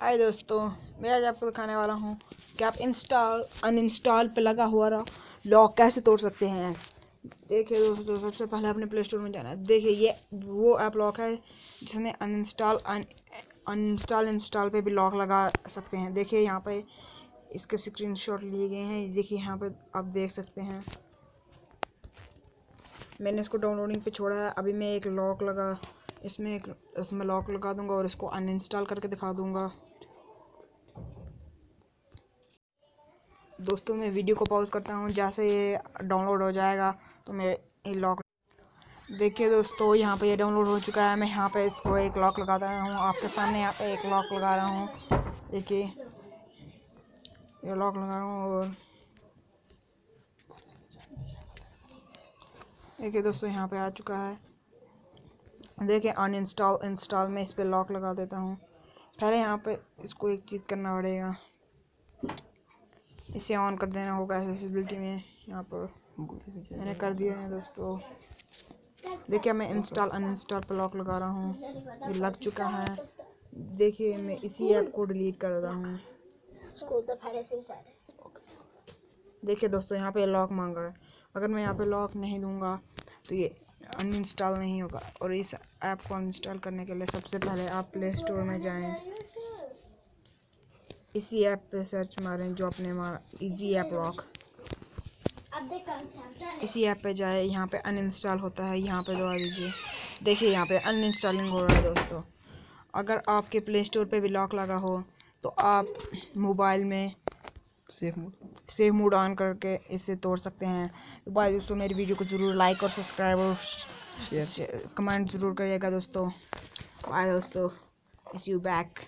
हाय दोस्तों, मैं आज आपको दिखाने वाला हूँ कि आप इंस्टॉल अनइंस्टॉल पे लगा हुआ रहा लॉक कैसे तोड़ सकते हैं। देखिए दोस्तों, सबसे पहले अपने प्ले स्टोर में जाना है। देखिए, ये, वो ऐप लॉक है जिसमें अनइंस्टॉल अनइंस्टॉल इंस्टॉल पे भी लॉक लगा सकते हैं। देखिए, यहाँ पे इसके स्क्रीनशॉट लिए गए हैं। देखिए, यहाँ पर आप देख सकते हैं। मैंने इसको डाउनलोडिंग पे छोड़ा है। अभी मैं एक लॉक लगा इसमें एक, इसमें लॉक लगा दूँगा और इसको अनइंस्टॉल करके दिखा दूँगा। दोस्तों, मैं वीडियो को पॉज करता हूँ। जैसे ये डाउनलोड हो जाएगा तो मैं ये लॉक देखिए दोस्तों, यहाँ पे ये डाउनलोड हो चुका है। मैं यहाँ पे इसको एक लॉक लगा रहा हूँ। आपके सामने यहाँ पे एक लॉक लगा रहा हूँ। देखिए, ये लॉक लगा रहा हूँ और देखिए दोस्तों, यहाँ पे आ चुका है। देखिए अनइंस्टॉल इंस्टॉल में इस पर लॉक लगा देता हूँ। पहले यहाँ पे इसको एक चीज़ करना पड़ेगा। इसे ऑन कर देना होगा एसेसिबिलिटी में। यहाँ पर मैंने कर दिया है दोस्तों। देखिए, मैं इंस्टॉल अनइंस्टॉल पर लॉक लगा रहा हूँ। ये लग चुका है। देखिए, मैं इसी ऐप को डिलीट कर रहा हूँ। देखिए दोस्तों, यहाँ पे लॉक मांग रहा है। अगर मैं यहाँ पे लॉक नहीं दूँगा तो ये अनइंस्टॉल नहीं होगा। और इस ऐप को अनइंस्टॉल करने के लिए सबसे पहले आप प्ले स्टोर में जाएँ। इसी ऐप पे सर्च मारें जो अपने मारा। इजी ऐप लॉक इसी ऐप पे जाए। यहाँ पे अनइंस्टॉल होता है। यहाँ पे दबा दीजिए। देखिए यहाँ पे अनइंस्टॉलिंग हो रहा है दोस्तों। अगर आपके प्ले स्टोर पे भी लॉक लगा हो तो आप मोबाइल में safe mode. Safe mode on करके इसे तोड़ सकते हैं। तो भाई दोस्तों मेरी वीडियो को ज़रूर लाइक और सब्सक्राइब और कमेंट ज़रूर करिएगा दोस्तों। बाय दोस्तों। इस यू बैक